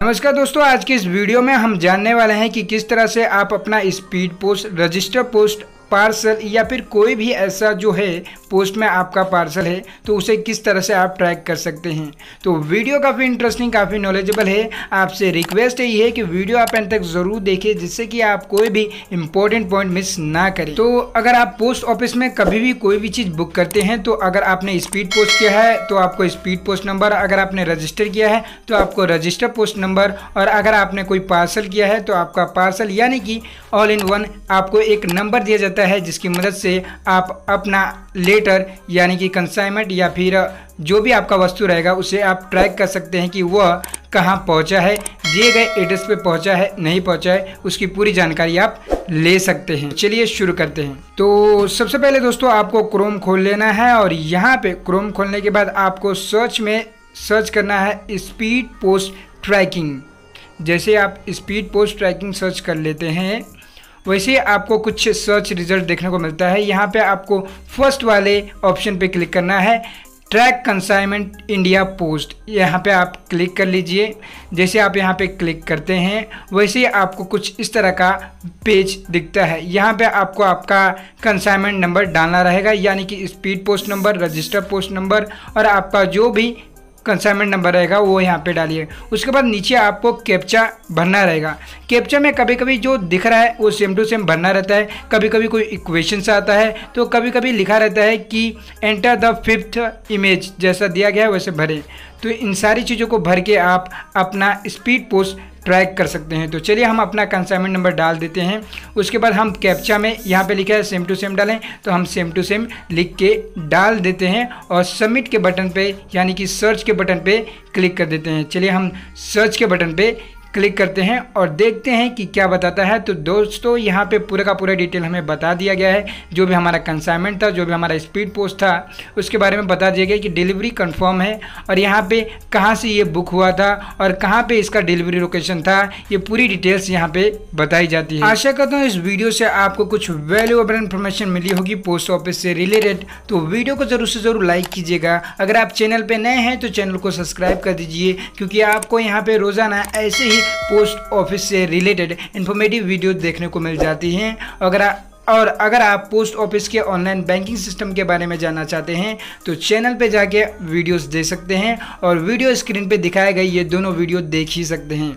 नमस्कार दोस्तों, आज की इस वीडियो में हम जानने वाले हैं कि किस तरह से आप अपना speed post, register post parcel या फिर कोई भी ऐसा जो है पोस्ट में आपका पार्सल है तो उसे किस तरह से आप ट्रैक कर सकते हैं? तो वीडियो काफ़ी इंटरेस्टिंग काफ़ी नॉलेजेबल है। आपसे रिक्वेस्ट यही है कि वीडियो आप एंड तक ज़रूर देखें, जिससे कि आप कोई भी इंपॉर्टेंट पॉइंट मिस ना करें। तो अगर आप पोस्ट ऑफ़िस में कभी भी कोई भी चीज़ बुक करते हैं तो अगर आपने स्पीड पोस्ट किया है तो आपको स्पीड पोस्ट नंबर अगर आपने रजिस्टर किया है तो आपको रजिस्टर पोस्ट नंबर और अगर आपने कोई पार्सल किया है तो आपका पार्सल यानी कि ऑल इन वन आपको एक नंबर दिया जाता है। जिसकी मदद से आप अपना लेटर, यानी कि कंसाइनमेंट या फिर जो भी आपका वस्तु रहेगा, उसे आप ट्रैक कर सकते हैं कि वह कहाँ पहुँचा है, दिए गए एड्रेस पे पहुँचा है, नहीं पहुँचा है, उसकी पूरी जानकारी आप ले सकते हैं। चलिए शुरू करते हैं। तो सबसे पहले दोस्तों, आपको क्रोम खोल लेना है और यहाँ पे क्रोम खोलने के बाद आपको सर्च में सर्च करना है स्पीड पोस्ट ट्रैकिंग जैसे आप स्पीड पोस्ट ट्रैकिंग सर्च कर लेते हैं। वैसे आपको कुछ सर्च रिज़ल्ट देखने को मिलता है। यहाँ पे आपको फ़र्स्ट वाले ऑप्शन पे क्लिक करना है। ट्रैक कंसाइनमेंट इंडिया पोस्ट यहाँ पे आप क्लिक कर लीजिए। जैसे आप यहाँ पे क्लिक करते हैं, वैसे ही आपको कुछ इस तरह का पेज दिखता है। यहाँ पे आपको आपका कंसाइनमेंट नंबर डालना रहेगा, यानी कि speed post number register post number और आपका जो भी कंसाइनमेंट नंबर रहेगा, वो यहाँ पे डालिए। उसके बाद नीचे आपको कैप्चा भरना रहेगा। कैप्चा में कभी कभी जो दिख रहा है, वो सेम टू सेम भरना रहता है। कभी कभी कोई इक्वेशन से आता है तो कभी कभी लिखा रहता है कि एंटर द फिफ्थ इमेज जैसा दिया गया है, वैसे भरें। तो इन सारी चीज़ों को भर के आप अपना स्पीड पोस्ट ट्रैक कर सकते हैं। तो चलिए हम अपना कंसाइनमेंट नंबर डाल देते हैं। उसके बाद हम कैप्चा में यहाँ पे लिखा है सेम टू सेम डालें। तो हम सेम टू सेम लिख के डाल देते हैं और सबमिट के बटन पे, यानी कि सर्च के बटन पे क्लिक कर देते हैं। चलिए हम सर्च के बटन पे क्लिक करते हैं और देखते हैं कि क्या बताता है। तो दोस्तों, यहाँ पे पूरा का पूरा डिटेल हमें बता दिया गया है। जो भी हमारा कंसाइनमेंट था, जो भी हमारा स्पीड पोस्ट था, उसके बारे में बता दिया गया कि डिलीवरी कंफर्म है। और यहाँ पे कहाँ से ये बुक हुआ था और कहाँ पे इसका डिलीवरी लोकेशन था, ये पूरी डिटेल्स यहाँ पे बताई जाती है। आशा करता हूँ इस वीडियो से आपको कुछ वैल्यूएबल इन्फॉर्मेशन मिली होगी पोस्ट ऑफ़िस से रिलेटेड तो वीडियो को ज़रूर से ज़रूर लाइक कीजिएगा। अगर आप चैनल पर नए हैं तो चैनल को सब्सक्राइब कर दीजिए, क्योंकि आपको यहाँ पर रोज़ाना ऐसे ही पोस्ट ऑफ़िस से रिलेटेड इन्फॉर्मेटिव वीडियो देखने को मिल जाती हैं। अगर आ, और अगर आप पोस्ट ऑफ़िस के ऑनलाइन बैंकिंग सिस्टम के बारे में जानना चाहते हैं तो चैनल पे जाके वीडियोस दे सकते हैं और वीडियो स्क्रीन पे दिखाए गए ये दोनों वीडियो देख ही सकते हैं।